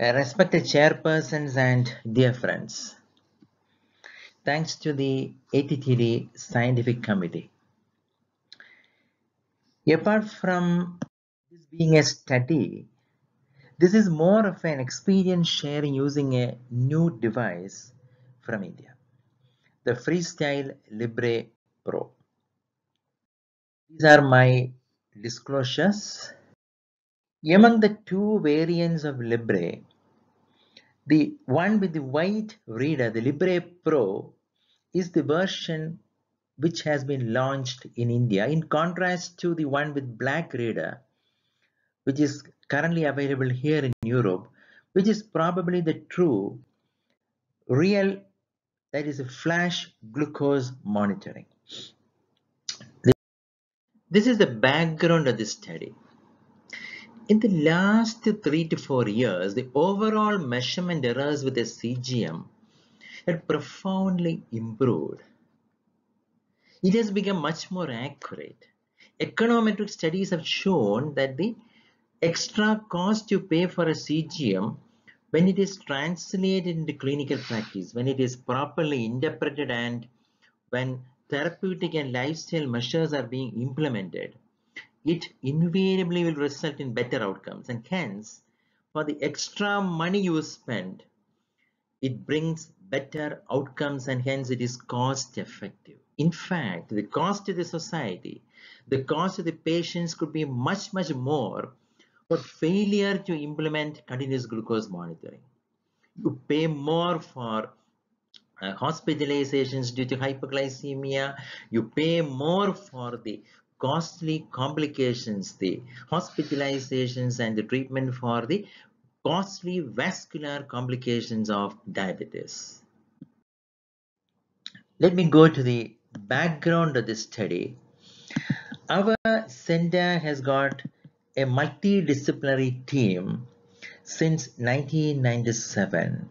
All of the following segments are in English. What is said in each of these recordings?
Respected chairpersons and dear friends, thanks to the ATTD Scientific Committee. Apart from this being a study, this is more of an experience sharing using a new device from India, the Freestyle Libre Pro. These are my disclosures. Among the two variants of Libre, the one with the white reader, the Libre Pro, is the version which has been launched in India in contrast to the one with black reader, which is currently available here in Europe, which is probably the true, real, that is a flash glucose monitoring. This is the background of this study. In the last three to four years, the overall measurement errors with the CGM had profoundly improved. It has become much more accurate. Econometric studies have shown that the extra cost you pay for a CGM when it is translated into clinical practice, when it is properly interpreted and when therapeutic and lifestyle measures are being implemented, it invariably will result in better outcomes. And hence for the extra money you spend it brings better outcomes and hence it is cost effective. In fact the cost to the society the cost to the patients could be much much more for failure to implement continuous glucose monitoring. You pay more for uh, hospitalizations due to hypoglycemia. You pay more for the costly complications, the hospitalizations and the treatment for the costly vascular complications of diabetes. Let me go to the background of this study. Our center has got a multidisciplinary team since 1997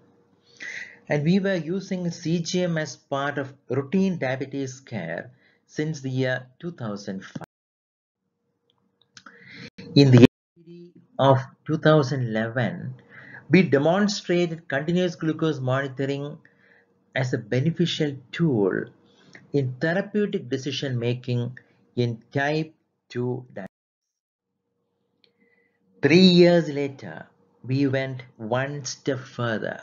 and we were using CGM as part of routine diabetes care since the year 2005. In the AD of 2011, we demonstrated continuous glucose monitoring as a beneficial tool in therapeutic decision making in type 2 diabetes. Three years later, we went one step further.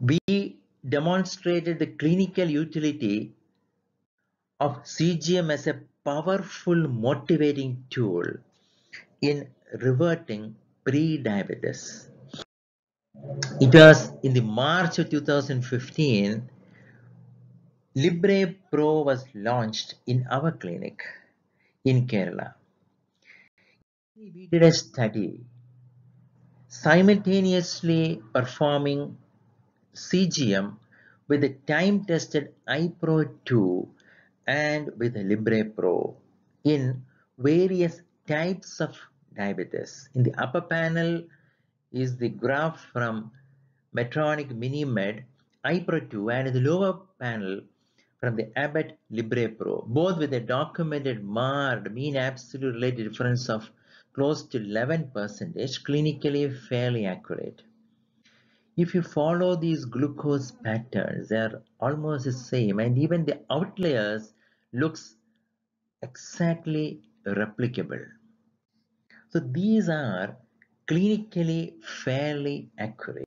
We demonstrated the clinical utility of CGM as a powerful motivating tool in reverting pre-diabetes. It was in the March of 2015, Libre Pro was launched in our clinic in Kerala. We did a study simultaneously performing CGM with the time-tested iPro 2 and with Libre Pro in various types of diabetes. In the upper panel is the graph from Medtronic MiniMed iPro 2 and in the lower panel from the Abbott Libre Pro, both with a documented MARD mean absolute related difference of close to 11 percentage, clinically fairly accurate. If you follow these glucose patterns, they are almost the same and even the outliers looks exactly replicable. So these are clinically fairly accurate.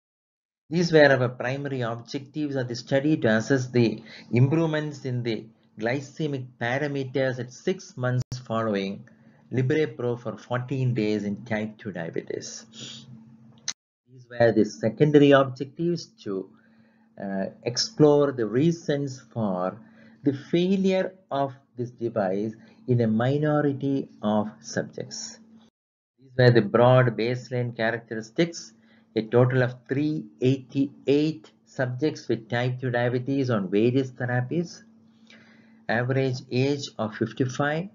These were our primary objectives of the study to assess the improvements in the glycemic parameters at 6 months following Libre Pro for 14 days in type 2 diabetes. These were the secondary objectives to uh, explore the reasons for the failure of this device in a minority of subjects. These were the broad baseline characteristics. A total of 388 subjects with type 2 diabetes on various therapies. Average age of 55.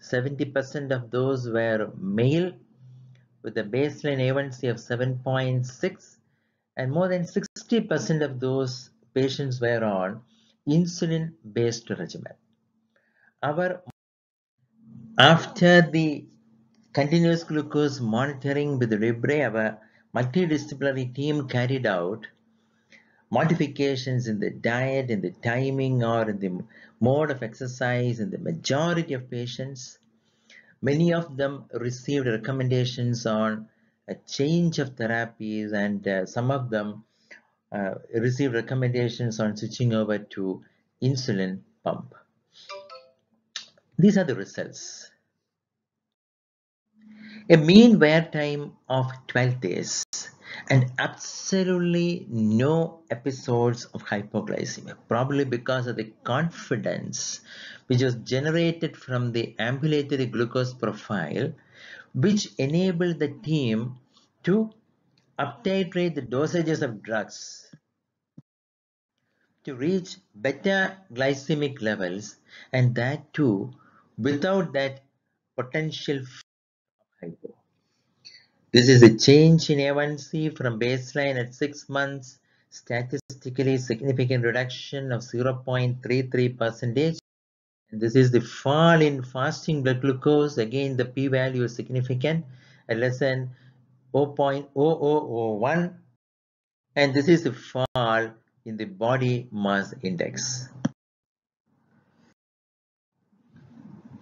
70% of those were male with a baseline A1C of 7.6 and more than 60% of those patients were on insulin based regimen. Our after the continuous glucose monitoring with the Libre, our multidisciplinary team carried out modifications in the diet, in the timing, or in the mode of exercise in the majority of patients. Many of them received recommendations on a change of therapies and uh, some of them uh, received recommendations on switching over to insulin pump. These are the results. A mean wear time of 12 days and absolutely no episodes of hypoglycemia, probably because of the confidence which was generated from the ambulatory glucose profile, which enabled the team to uptitrate the dosages of drugs to reach better glycemic levels and that too without that potential hypo. This is a change in A1C from baseline at 6 months, statistically significant reduction of 0.33 percentage. This is the fall in fasting blood glucose. Again, the p-value is significant at less than 0.0001. And this is the fall in the body mass index.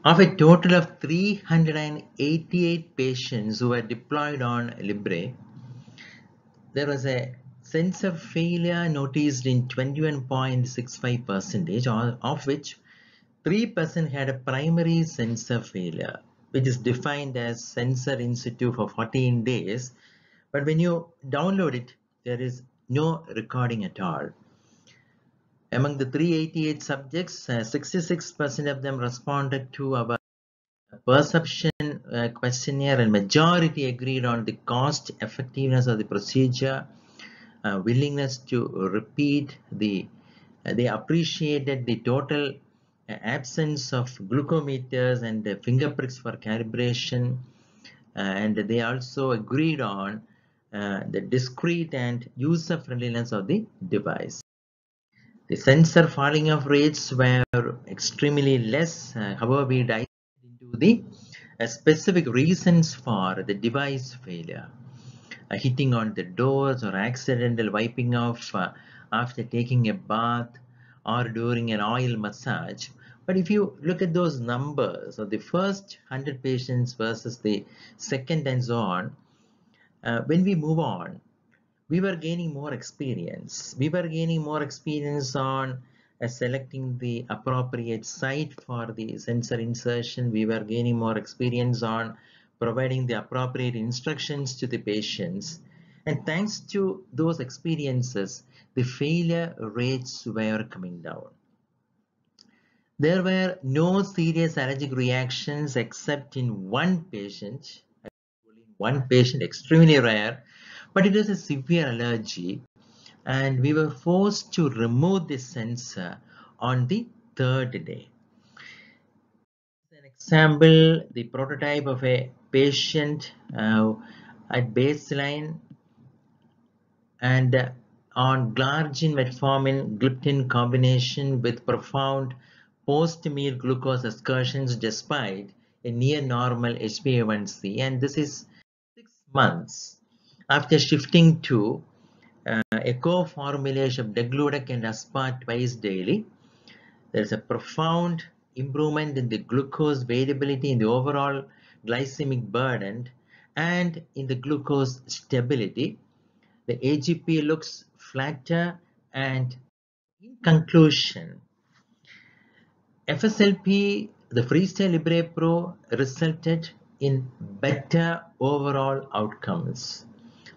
Of a total of 388 patients who were deployed on Libre, there was a sensor failure noticed in 21.65 percentage, of which 3% had a primary sensor failure, which is defined as sensor in situ for 14 days. But when you download it, there is no recording at all. Among the 388 subjects, 66% uh, of them responded to our perception uh, questionnaire and majority agreed on the cost effectiveness of the procedure, uh, willingness to repeat the, uh, they appreciated the total absence of glucometers and finger pricks for calibration and they also agreed on uh, the discrete and user friendliness of the device. The sensor falling off rates were extremely less. Uh, however, we dived into the uh, specific reasons for the device failure. Uh, hitting on the doors or accidental wiping off uh, after taking a bath or during an oil massage. But if you look at those numbers of the first 100 patients versus the second and so on, uh, when we move on, we were gaining more experience. We were gaining more experience on uh, selecting the appropriate site for the sensor insertion. We were gaining more experience on providing the appropriate instructions to the patients. And thanks to those experiences, the failure rates were coming down. There were no serious allergic reactions except in one patient, one patient, extremely rare, but it was a severe allergy and we were forced to remove the sensor on the third day. An example, the prototype of a patient uh, at baseline and uh, on glargine metformin gliptin combination with profound post-meal glucose excursions despite a near normal HbA1c and this is six months after shifting to uh, a co-formulation of degludec and aspart twice daily, there is a profound improvement in the glucose variability in the overall glycemic burden and in the glucose stability. The AGP looks flatter and in conclusion, FSLP, the Freestyle Libre Pro resulted in better overall outcomes.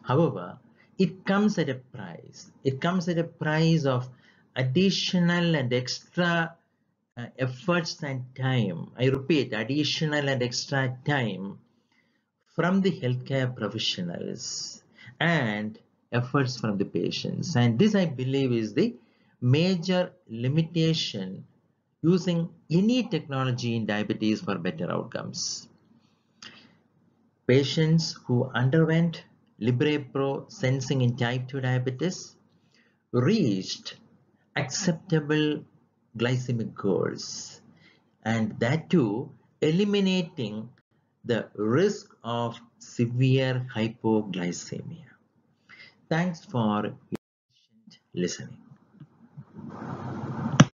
However, it comes at a price. It comes at a price of additional and extra uh, efforts and time. I repeat, additional and extra time from the healthcare professionals and efforts from the patients. And this, I believe, is the major limitation using any technology in diabetes for better outcomes. Patients who underwent Libre-Pro sensing in type 2 diabetes reached acceptable glycemic goals and that too eliminating the risk of severe hypoglycemia. Thanks for listening.